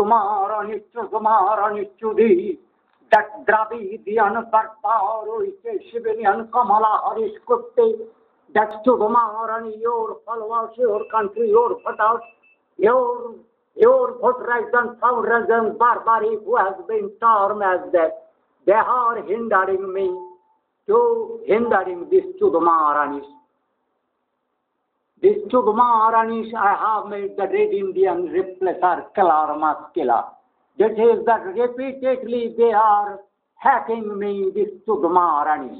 Chudumara Nichudumara Nichudi, that Dravidian Barbaro, Civilian Kamala Harris Kutte, that Chudumara, your followers, your country, your photos, your your footers and founders and barbari who has been termed as that, they are hindering me to hindering this Chudumaranis. This Chudumaranis I have made the Red Indian replacer Kalar Maskila. This is that repeatedly they are hacking me, this Chudumaranis.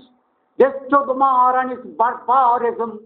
This Chudumaranis barbarism.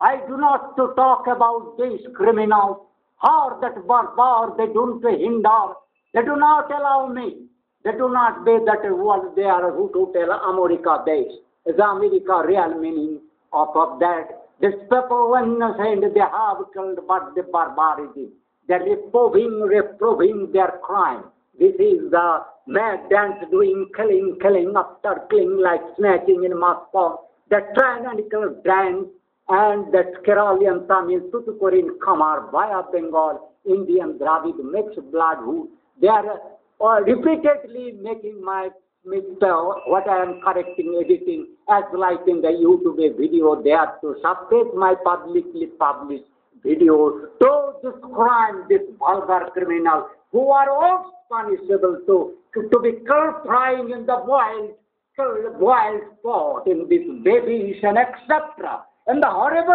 I do not to talk about these criminals or that barbar, they don't hinder, they do not allow me. They do not be that what they are who to tell America base. Is America real meaning of, of that? This people saying they have killed but the barbarity. They're reproving, reproving their crime. This is the mad dance doing killing, killing after killing like snatching in Moscow. The tyrannical dance and that Keralian Tamil, Tuticorin, Kamar, via Bengal, Indian, Dravid, mixed blood who they are uh, repeatedly making my uh, what I am correcting, editing, as like in the YouTube video there to suppress my publicly published videos to this crime, this vulgar criminal who are all punishable to, to, to be frying in the wild, wild spot in this babies and etc. And the horrible